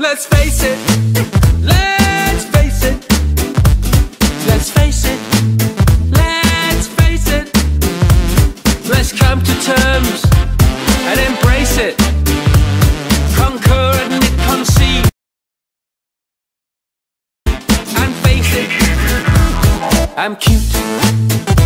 Let's face it. Let's face it. Let's face it. Let's face it. Let's come to terms and embrace it. Conquer, and concede. And face it. I'm cute.